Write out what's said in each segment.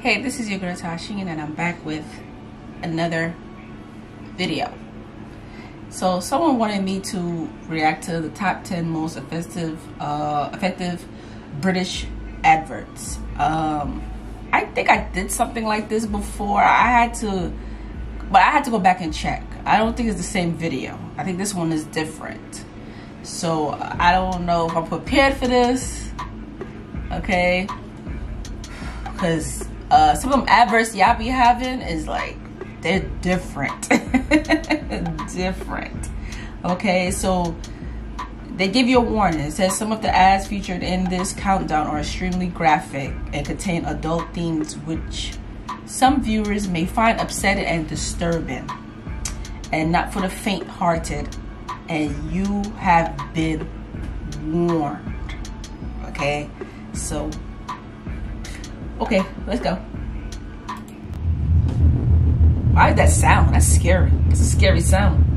Hey, this is your girl Tysheen and I'm back with another video. So someone wanted me to react to the top 10 most effective uh, effective British adverts. Um, I think I did something like this before. I had to, but I had to go back and check. I don't think it's the same video. I think this one is different. So I don't know if I'm prepared for this. Okay. Because uh, some of them adverts y'all be having is like, they're different. different. Okay, so they give you a warning. It says some of the ads featured in this countdown are extremely graphic and contain adult themes which some viewers may find upsetting and disturbing and not for the faint-hearted and you have been warned okay so okay let's go. Why is that sound? That's scary. It's a scary sound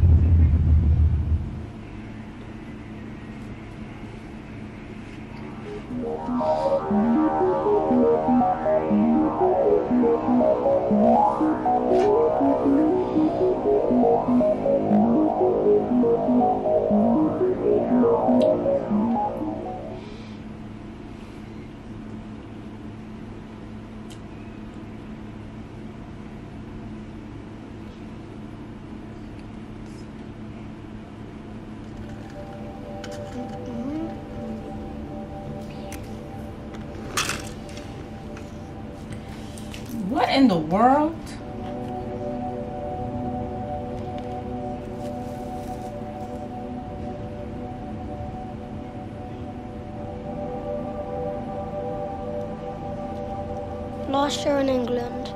What in the world? Last year in England,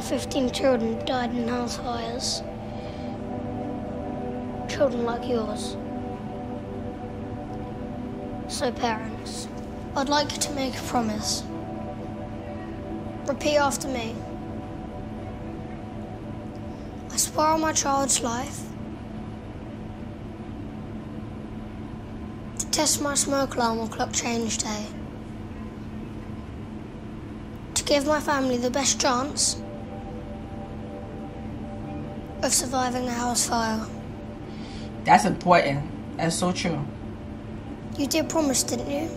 15 children died in house fires. Children like yours. So, parents, I'd like to make a promise. Repeat after me. I swear on my child's life to test my smoke alarm on clock change day. To give my family the best chance of surviving a house fire. That's important. That's so true. You did promise, didn't you?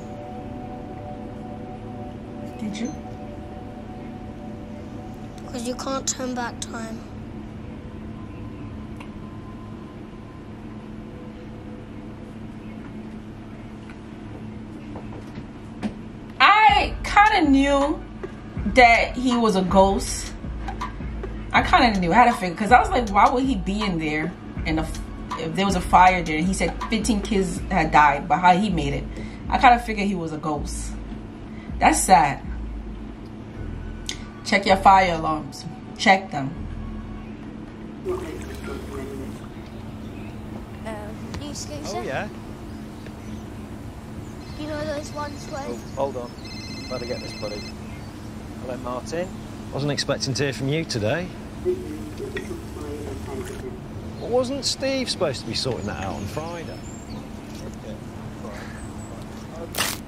Did you? Because you can't turn back time. I kind of knew that he was a ghost. I kind of knew. I had to figure because I was like, why would he be in there? in if, if there was a fire there, and he said 15 kids had died, but how he made it, I kind of figured he was a ghost. That's sad. Check your fire alarms. Check them. Um, Oh, yeah? You know those ones where... Oh, hold on. Better get this, buddy. Hello, Martin. Wasn't expecting to hear from you today. Well, wasn't Steve supposed to be sorting that out on Friday? Okay,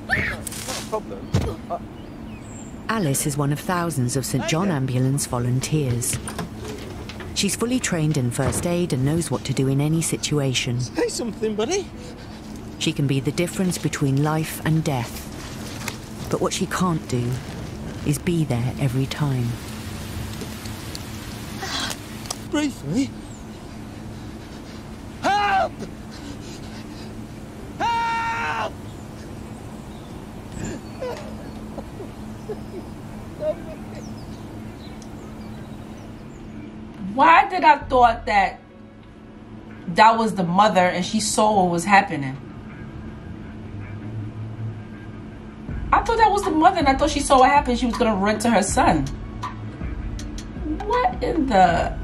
right. Not a problem. Alice is one of thousands of St John Ambulance volunteers. She's fully trained in first aid and knows what to do in any situation. Say something, buddy. She can be the difference between life and death. But what she can't do is be there every time. Breathe for me. Help! Help! Why did I thought that that was the mother and she saw what was happening? I thought that was the mother and I thought she saw what happened. She was going to run to her son. What in the...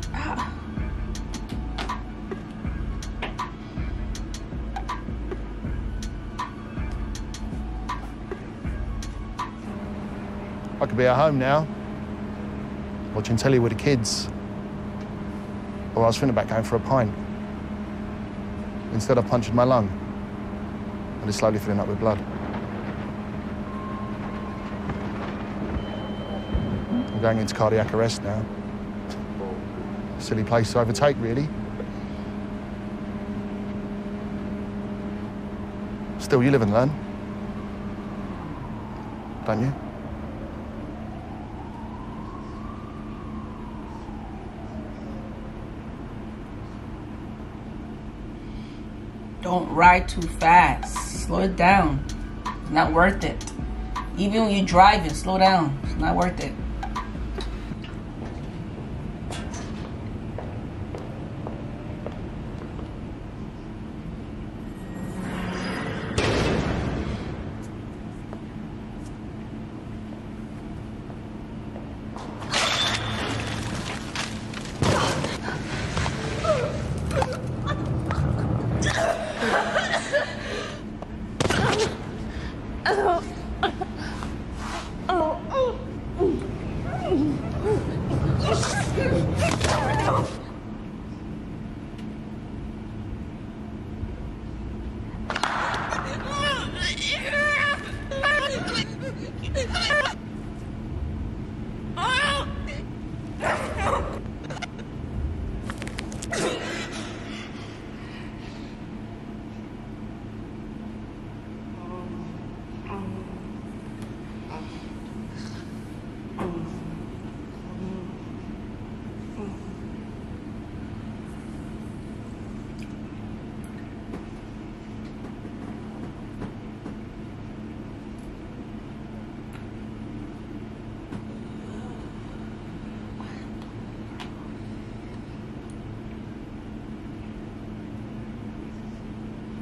I could be at home now, watching telly with the kids. Or I was thinking about going for a pint. Instead, I punctured my lung. And it's slowly filling up with blood. I'm going into cardiac arrest now. Silly place to overtake, really. Still, you live and learn. Don't you? Don't ride too fast. Slow it down. It's not worth it. Even when you're driving, slow down. It's not worth it.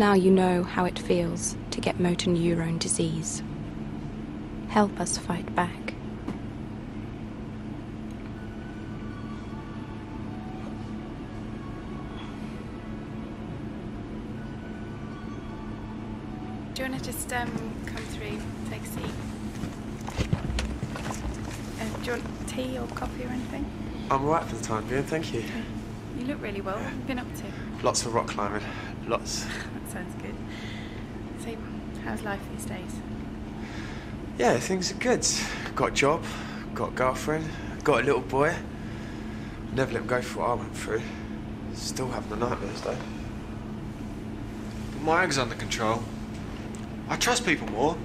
Now you know how it feels to get motor neurone disease. Help us fight back. Do you want to just um, come through, take a seat? Uh, do you want tea or coffee or anything? I'm alright for the time being, thank you. You look really well. What have you been up to? Lots of rock climbing. Lots. Sounds good. So, how's life these days? Yeah, things are good. Got a job, got a girlfriend, got a little boy. Never let him go through what I went through. Still having the nightmares though. But my anger's under control. I trust people more.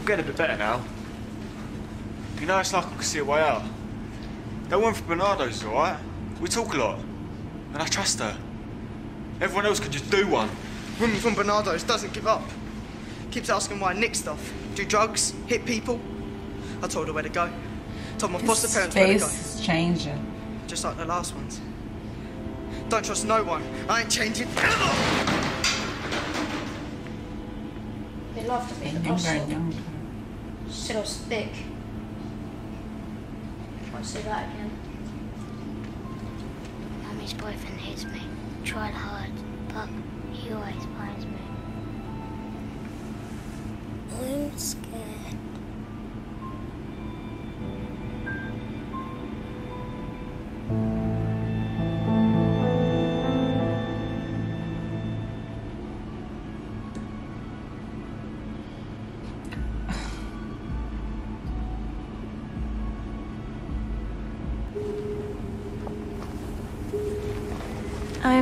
I'm getting a bit better now. You know, it's like I can see a way out. That one for Barnardo's alright. We talk a lot. And I trust her. Everyone else could just do one. Woman from Barnardo's doesn't give up. Keeps asking why I nick stuff. Do drugs, hit people. I told her where to go. Told my foster parents where to face go. is changing. Just like the last ones. Don't trust no one. I ain't changing. They laughed at me And for younger and gossip. younger. Said I was thick. Won't say that again. Mummy's boyfriend hates me. Tried hard, but he always finds me. I'm scared.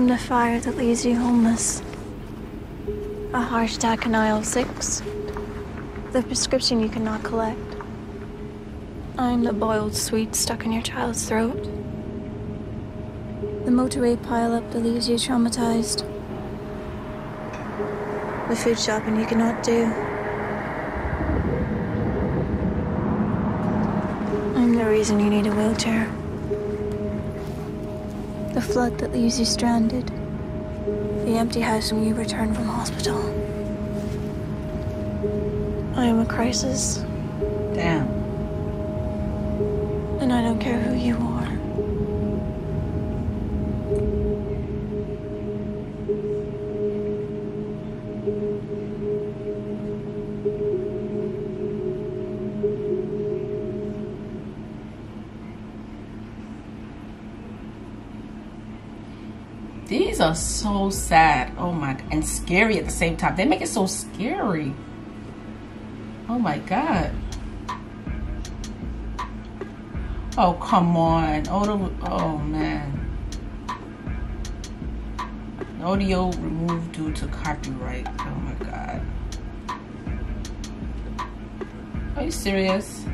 Am the fire that leaves you homeless. A heart attack in aisle 6. The prescription you cannot collect. I am the boiled sweet stuck in your child's throat. The motorway pileup that leaves you traumatized. The food shopping you cannot do. I'm the reason you need a wheelchair. The flood that leaves you stranded. The empty house when you return from hospital. I am a crisis, Damn. and I don't care who you are. Are so sad. Oh my, and scary at the same time. They make it so scary. Oh my God. Oh, come on. Oh, Audio, oh, man. Audio removed due to copyright. Oh, my God. Are you serious?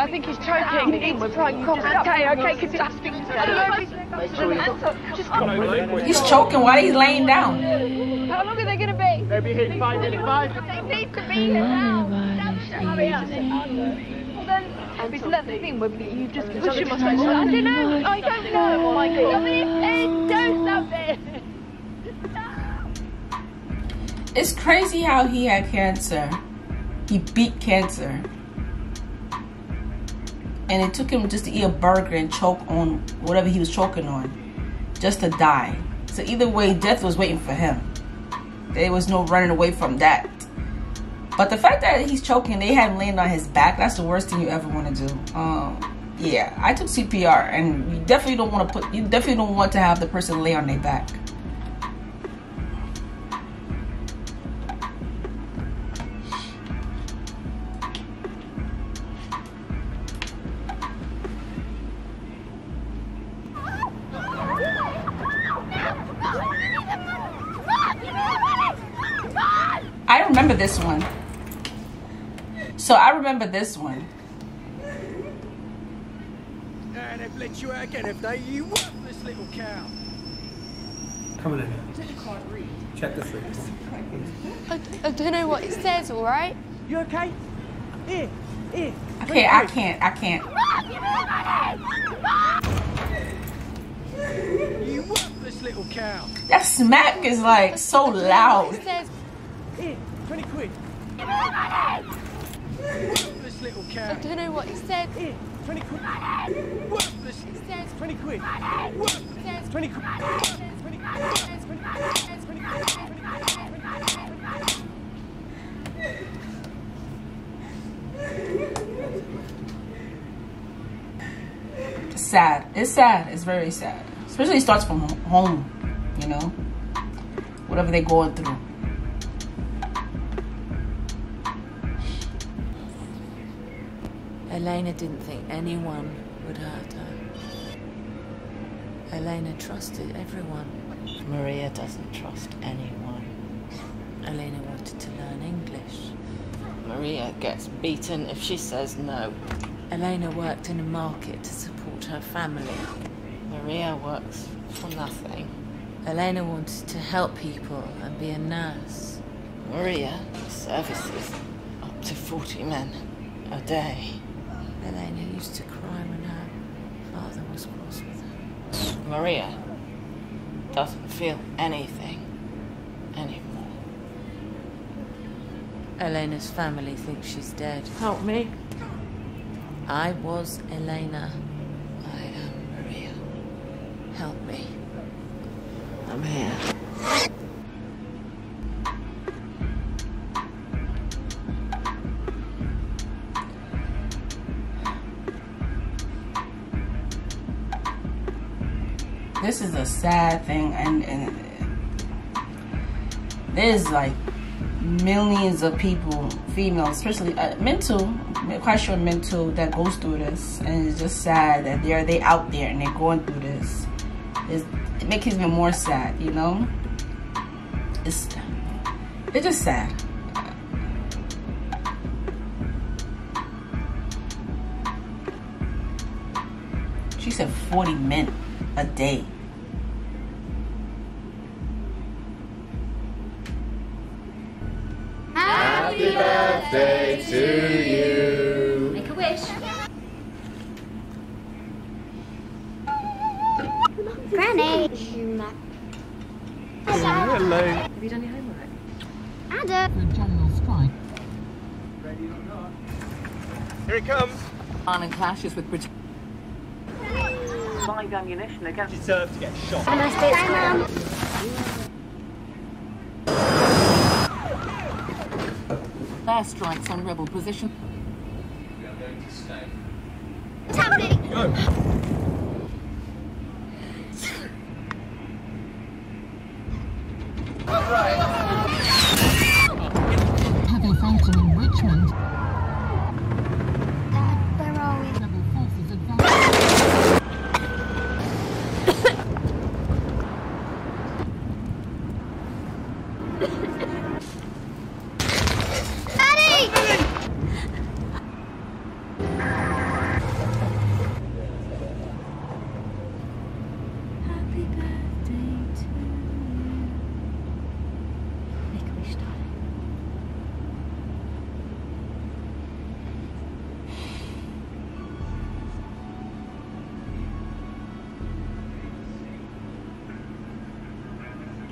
I think he's choking. He needs to try and concentrate. Okay, because it's asking. I don't know if he's. Choking while he's laying down. How long are they going to be? They'll be here five minutes. Five. They need to be here now. Hurry up. Well, then, isn't that the thing where you just push him on I don't know. I don't know. Oh my god. Somebody say, do something. It's crazy how he had cancer. He beat cancer. And it took him just to eat a burger and choke on whatever he was choking on. Just to die. So either way, death was waiting for him. There was no running away from that. But the fact that he's choking, they had him laying on his back, that's the worst thing you ever want to do. Um, yeah, I took CPR and you definitely don't want to put you definitely don't want to have the person lay on their back. This one. So I remember this one. And they've let you out again, have they? You worthless little cow. Come on in. Check the fruit. I, I don't know what it says, all right? You okay? Here, here. Okay, I can't. I can't. You worthless little cow. That smack is like so loud. It says, Here, 20 quid. Worthless little I don't know what it said. Here, 20 quid. Worthless. It says, 20 quid. it Worthless. says, 20 quid. it says, 20 it says, 20 it says, 20 it says, 20 It's sad. It's sad. It's very sad. Especially it starts from home, you know? Whatever they're going through. Elena didn't think anyone would hurt her. Elena trusted everyone. Maria doesn't trust anyone. Elena wanted to learn English. Maria gets beaten if she says no. Elena worked in a market to support her family. Maria works for nothing. Elena wanted to help people and be a nurse. Maria services up to 40 men a day. Elena used to cry when her father was cross with her. Maria doesn't feel anything anymore. Elena's family thinks she's dead. Help me. I was Elena. I am Maria. Help me. I'm here. Sad thing and, and there's like millions of people, females, especially uh, men quite sure mental that goes through this. And it's just sad that they're they out there and they're going through this. It's, it makes it even more sad, you know? It's, it's just sad. She said 40 men a day. Birthday to you. Make a wish. Granny. Hello. Have you done your homework? Adam. general strike. Here it comes. Ireland clashes with British. Live ammunition against. Deserve to get shot. Have a nice day, Mum. Air strikes on rebel position. What's happening? Heavy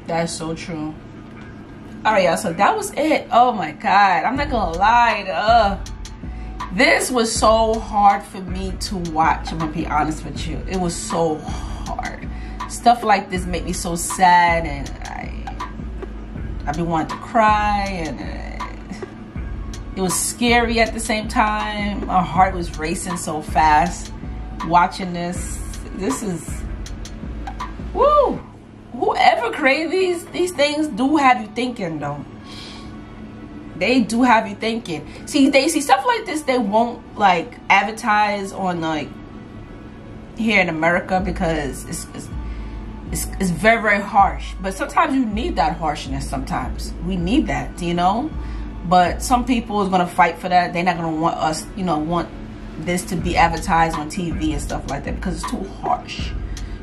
That's so true. All right, y'all. So that was it. Oh my God. I'm not gonna lie. Uh, this was so hard for me to watch. I'm gonna be honest with you. It was so hard. Stuff like this made me so sad, and I, I've been wanting to cry, and it was scary at the same time. My heart was racing so fast watching this. This is, created these things do have you thinking though. They do have you thinking. See they see stuff like this they won't like advertise on like here in america because it's it's, it's, it's very very harsh. But sometimes you need that harshness sometimes. We need that you know? But some people is gonna fight for that. They're not gonna want us you know want this to be advertised on tv and stuff like that because it's too harsh.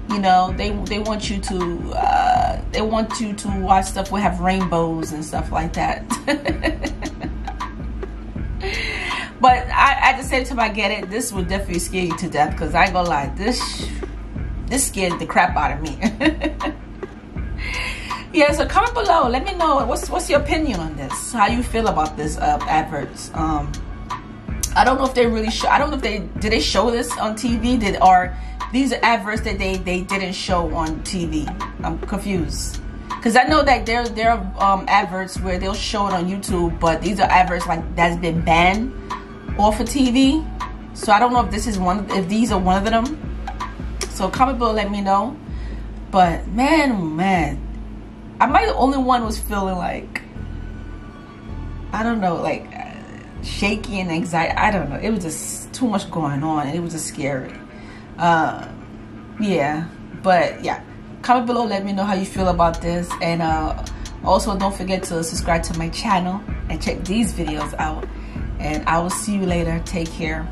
You know they they want you to uh, they want you to watch stuff will have rainbows and stuff like that. But I, the same time I get it. This would definitely scare you to death because I ain't gonna lie this this scared the crap out of me. Yeah so comment below. Let me know. What's what's your opinion on this? How you feel about this uh, adverts? Um I don't know if they really show I don't know if they did they show this on TV did or these are adverts that they they didn't show on TV. I'm confused because I know that there there are um, adverts where they'll show it on YouTube, but these are adverts like that's been banned off of TV. So I don't know if this is one if these are one of them. So comment below, let me know. But man, oh man, I might the only one was feeling like I don't know, like shaky and anxiety. I don't know. It was just too much going on, and it was just scary. Uh yeah but yeah. Comment below let me know how you feel about this and uh also don't forget to subscribe to my channel and check these videos out. And i will see you later. Take care